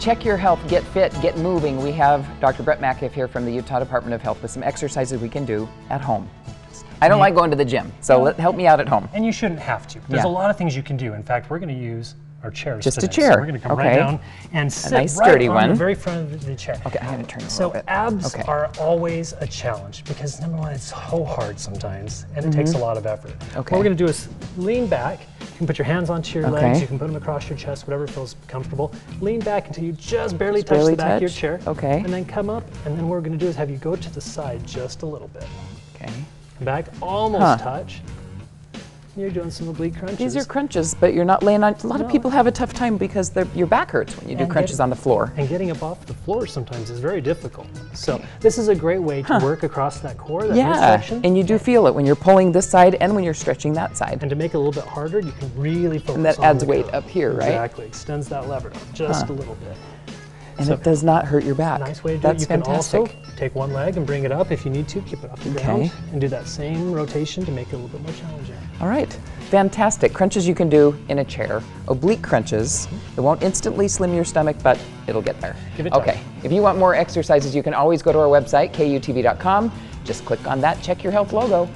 check your health, get fit, get moving, we have Dr. Brett McIff here from the Utah Department of Health with some exercises we can do at home. I don't like going to the gym, so let, help me out at home. And you shouldn't have to. There's Yeah. a lot of things you can do. In fact, we're going to use our chairs Just a chair. So we're going to come right Okay. down and sit nice right sturdy on one. the very front of the chair. Okay, I'm gonna turn a So bit. abs Okay. are always a challenge because number one, it's so hard sometimes, and it takes a lot of effort. Mm-hmm. Okay. What we're going to do is lean back. You can put your hands onto your Okay. legs. You can put them across your chest, whatever feels comfortable. Lean back until you just barely touch barely the back of your chair. Okay. And then come up, and then what we're going to do is have you go to the side just a little bit. Okay. Back, almost Huh. touch. You're doing some oblique crunches. These are crunches, but you're not laying on. A lot of people have a tough time because your back hurts when you do And crunches on the floor. And getting up off the floor sometimes is very difficult. So this is a great way to work across that core, that Yeah, midsection. and you do feel it when you're pulling this side and when you're stretching that side. And to make it a little bit harder, you can really focus And that adds weight curve. up here, right? Exactly. Extends that lever just a little bit. And So- it does not hurt your back. Nice way to do That's it. You fantastic. can also take one leg and bring it up if you need to. Keep it off the Okay. ground. And do that same rotation to make it a little bit more challenging. All right, fantastic. Crunches you can do in a chair. Oblique crunches. Mm-hmm. It won't instantly slim your stomach, but it'll get there. Give it time. okay, if you want more exercises, you can always go to our website, kutv.com. Just click on that Check Your Health logo.